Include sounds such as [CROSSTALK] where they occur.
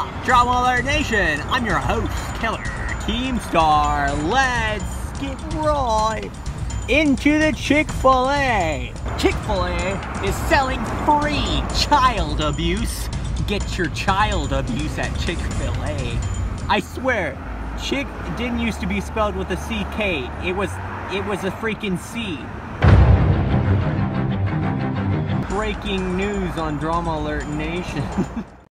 up, Drama Alert Nation? I'm your host, Killer Keemstar. Let's get right into the Chick-fil-A. Chick-fil-A is selling free child abuse. Get your child abuse at Chick-fil-A. I swear, chick didn't used to be spelled with a C K. It was, it was a freaking C. Breaking news on Drama Alert Nation. [LAUGHS]